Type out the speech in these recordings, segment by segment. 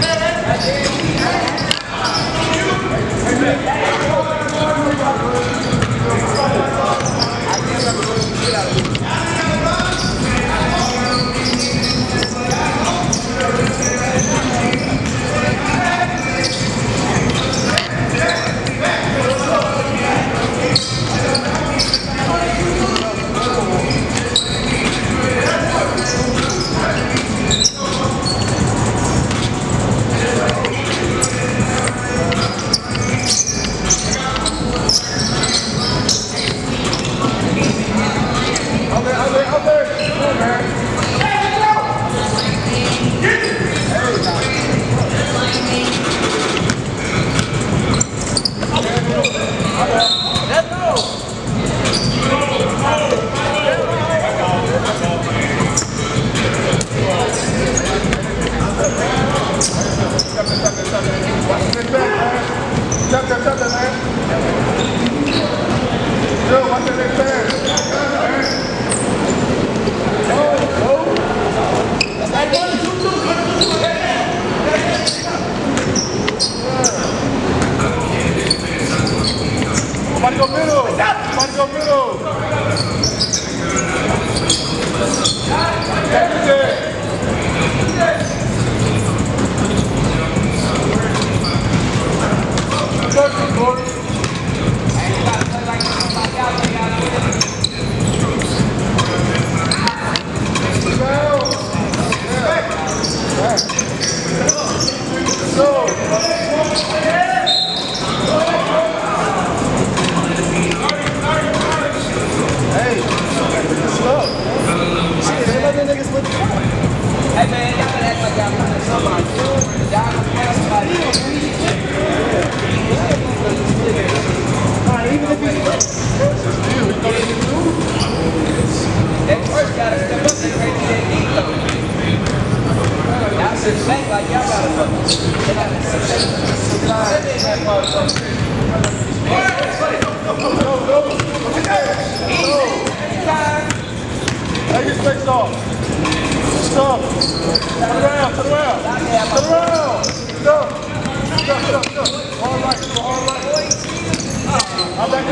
Hey, hey, hey.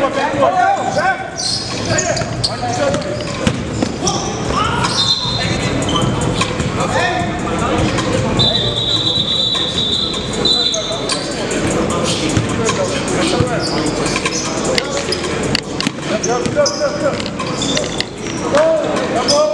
Go, go, go, go! Go, come on!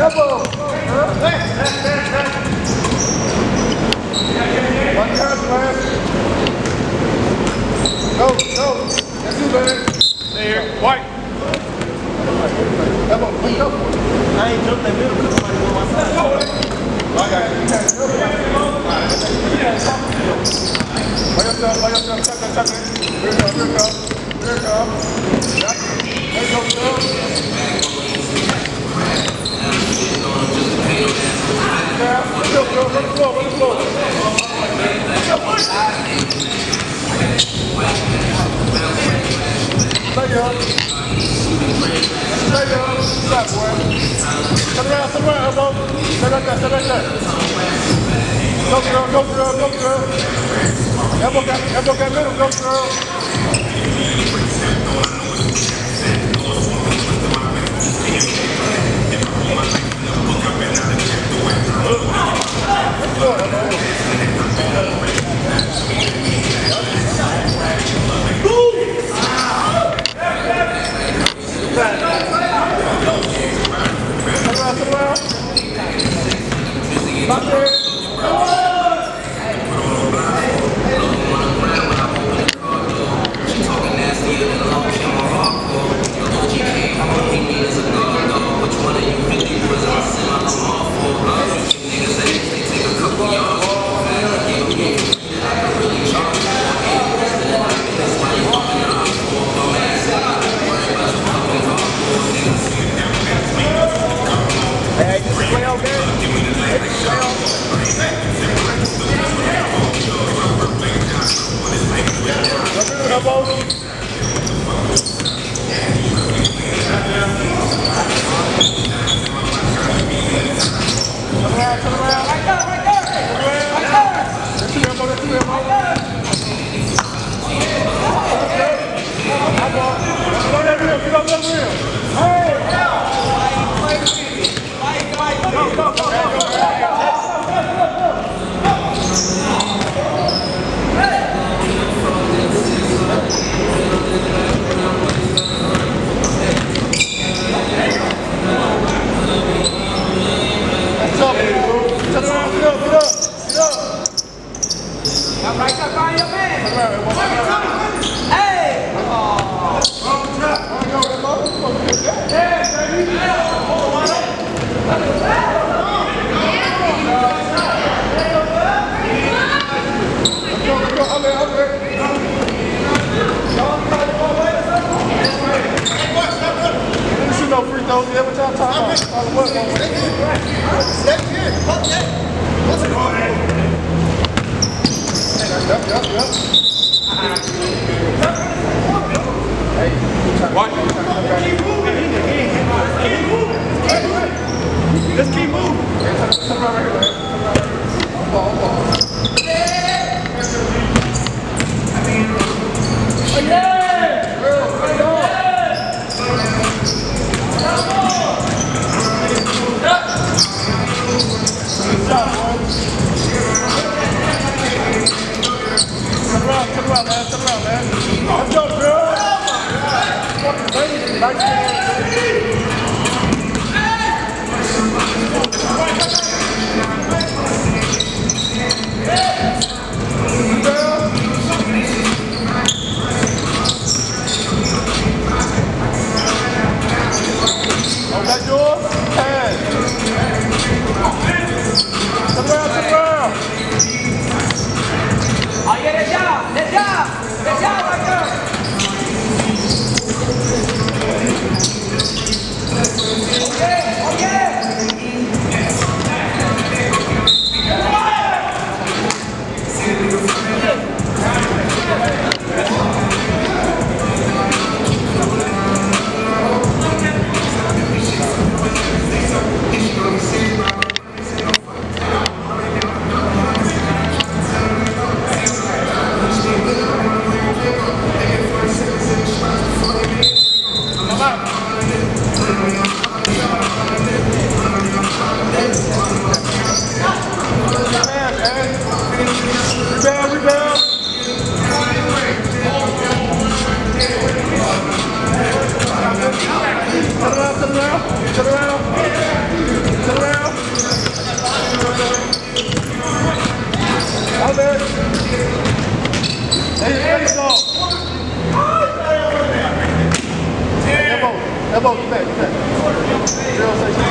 Double. Left, left, left, left. One time left. Go, go. That's you, man. There, white. Double, please. I ain't jumped that middle because somebody on my side. Let's go, By yourself, by yourself, tuck it, tuck it. Here it comes, here it comes. Here it comes. There it goes, Go girl, go girl, go girl. Elbow got, elbow got middle, go girl. Come on, come on. 来帮我闭麦闭麦不要生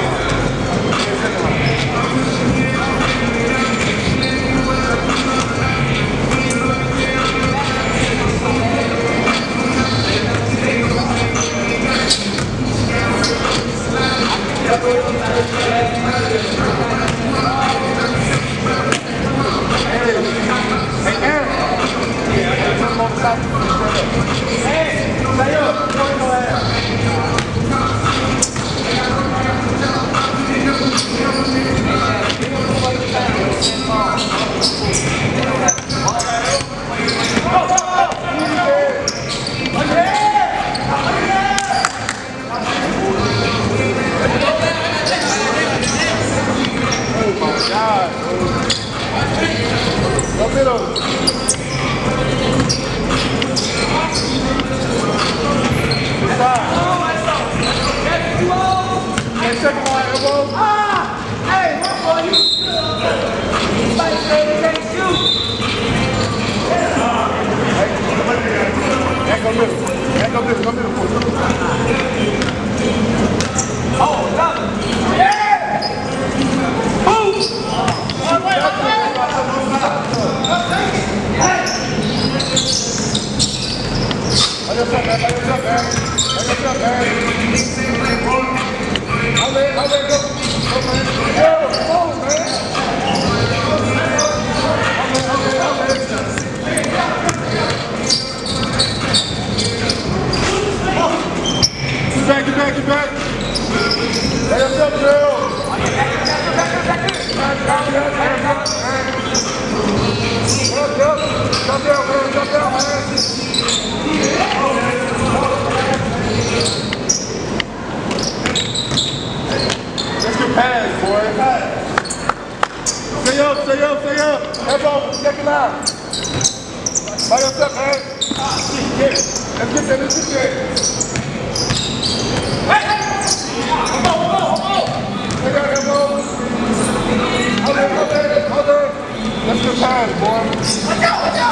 times, boy. Let's go, let's go!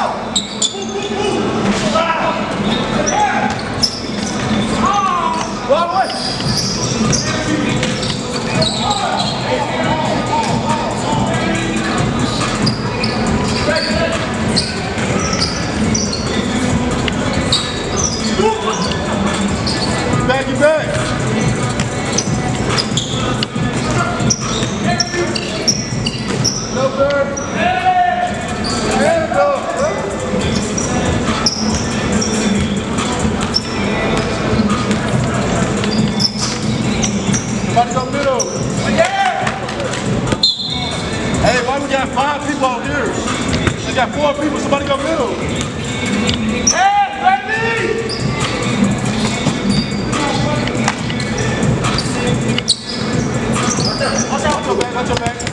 Back and sir. five people out here. I got four people. Somebody go middle. Hey, baby! Watch out, watch back, watch back.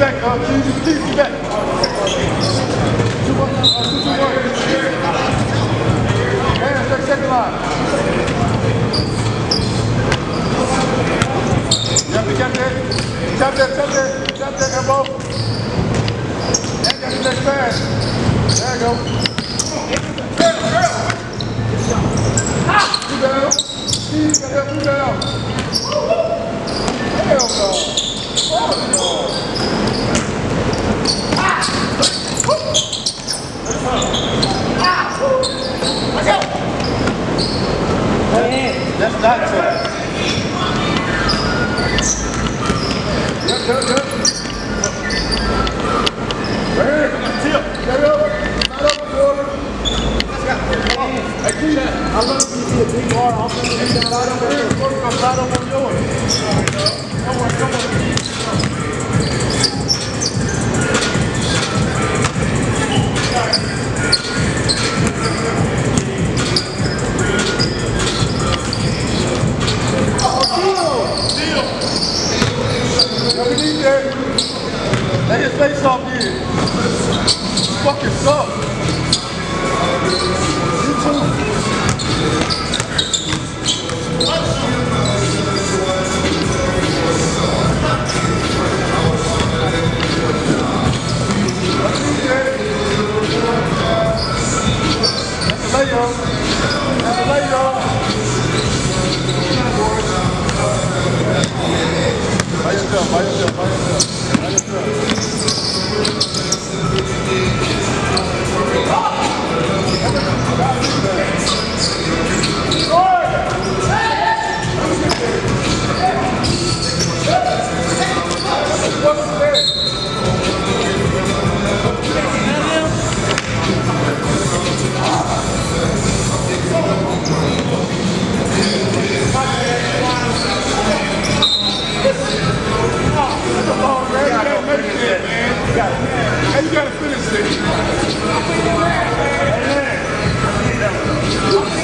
back, uh, please, please be back. Two, one, uh, two, two, one. Hands, that second line. Tap it, tap that. Tap that, tap that. Tap that elbow. And that's the next pass. There you go. Girl, girl. Two down. Two down, two down. Hell no. That's not true. Good, good, good. I love you to be a big bar. I'm going to be down. I don't care. I'm not on my door. Come on, come on. Let his face off here. Fucking suck. You too. Hey, you gotta finish this. Go,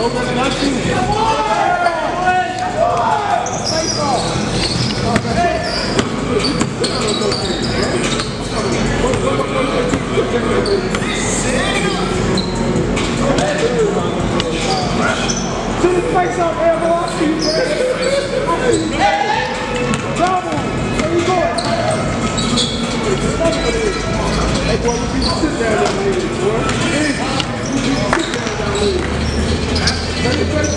shooting, bro. That's not shooting. To the face up, Elmo. I see you, man. Double. Where you going? Hey, boy, we need to sit down down here, boy. Hey, we need to sit down down here. Take your face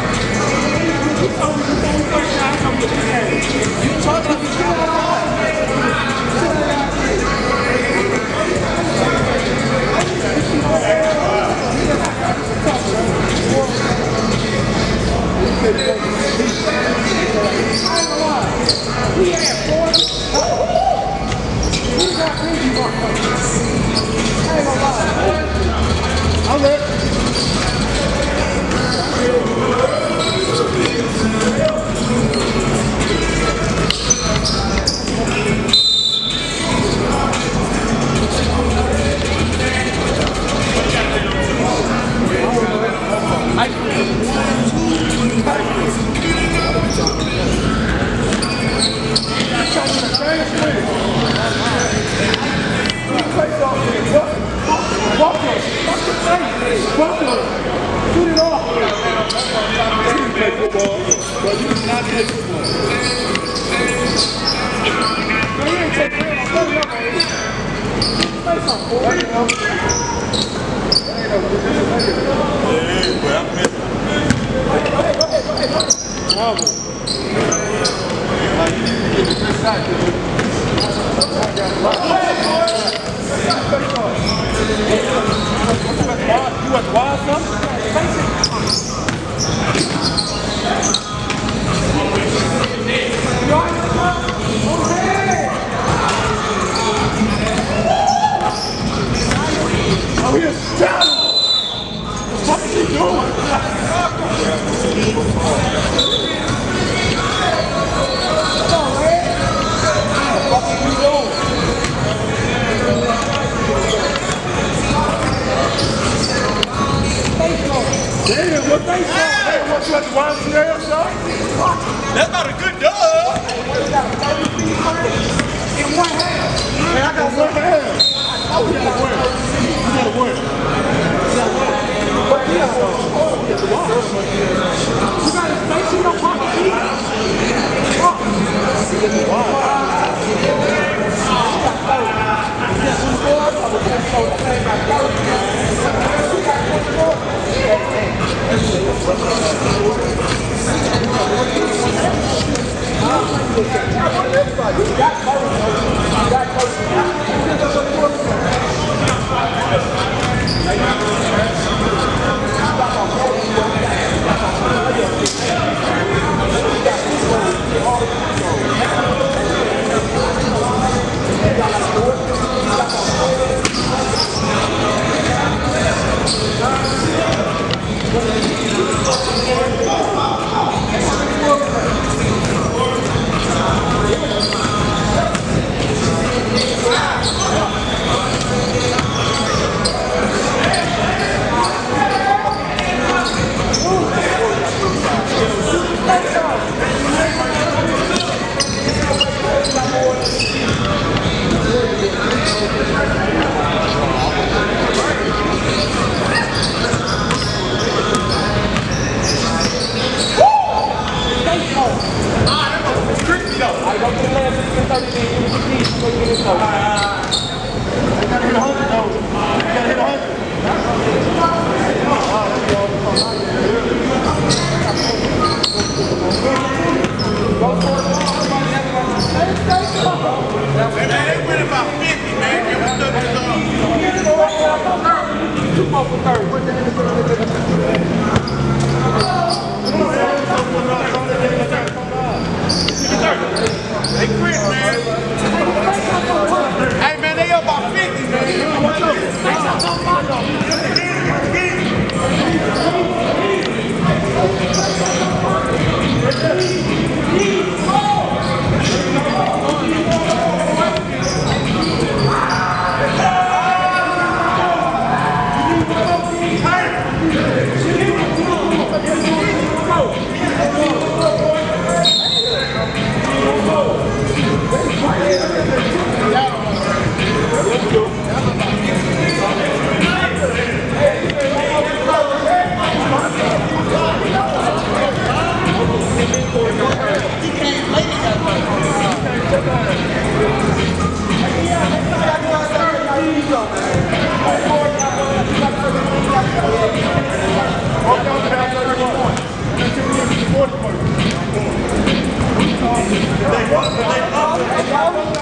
ahead. You Hey, Chris, man. Hey, man, they up about 50, man. Walk down to that 31. Until we get to the 40 They but they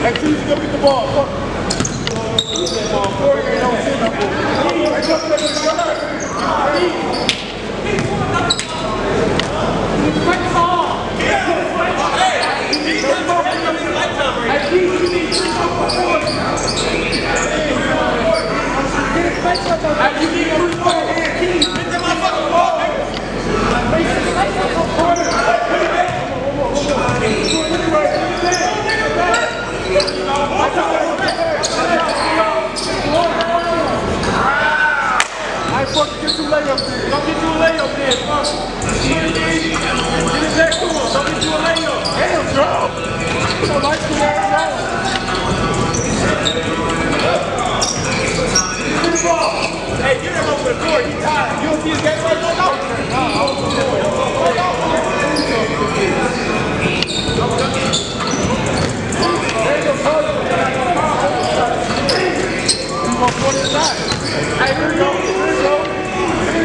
É Hey, Tuesday, go get the ball. Go. Let's. Fight the ball. Hey, Keith, you need three more forward. Hey, you need three more. Keith, get the motherfucking ball. I in. Don't get you a layup then, fuck. Get it back to him. Don't get you a layup. Damn, bro. So light skin ass Hey, get him over the court. He tired. You don't see his game right now? You want 49. Hey, here we go.